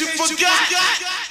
you forgot.